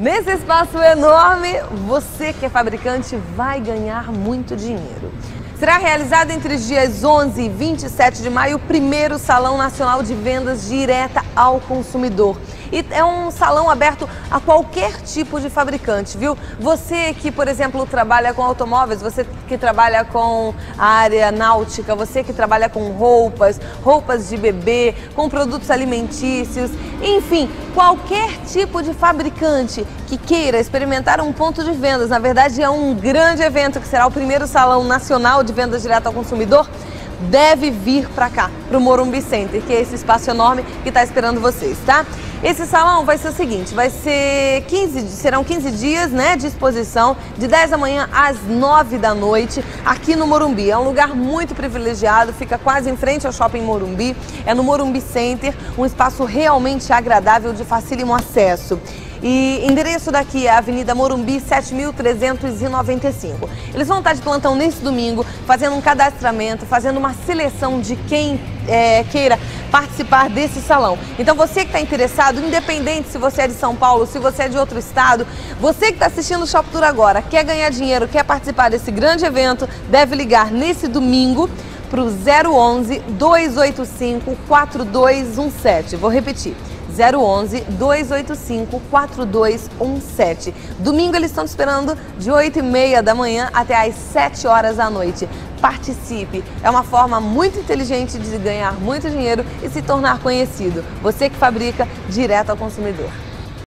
Nesse espaço enorme, você que é fabricante vai ganhar muito dinheiro. Será realizado entre os dias 11 e 27 de maio o primeiro Salão Nacional de Vendas Direta ao Consumidor. E é um salão aberto a qualquer tipo de fabricante, viu? Você que, por exemplo, trabalha com automóveis, você que trabalha com a área náutica, você que trabalha com roupas, roupas de bebê, com produtos alimentícios, enfim, qualquer tipo de fabricante que queira experimentar um ponto de vendas. Na verdade, é um grande evento que será o primeiro Salão Nacional de Vendas Direto ao Consumidor deve vir para cá, para o Morumbi Center, que é esse espaço enorme que está esperando vocês, tá? Esse salão vai ser o seguinte, vai ser 15, serão 15 dias né, de exposição, de 10 da manhã às 9 da noite, aqui no Morumbi. É um lugar muito privilegiado, fica quase em frente ao Shopping Morumbi, é no Morumbi Center, um espaço realmente agradável de facílimo acesso. E endereço daqui é a Avenida Morumbi 7395. Eles vão estar de plantão nesse domingo, fazendo um cadastramento, fazendo uma seleção de quem é, queira participar desse salão. Então você que está interessado, independente se você é de São Paulo, se você é de outro estado, você que está assistindo o Shop Tour agora, quer ganhar dinheiro, quer participar desse grande evento, deve ligar nesse domingo para o 011 285 4217. Vou repetir. 011 285 4217. Domingo eles estão te esperando de 8 e meia da manhã até às 7 horas da noite. Participe! É uma forma muito inteligente de ganhar muito dinheiro e se tornar conhecido. Você que fabrica direto ao consumidor.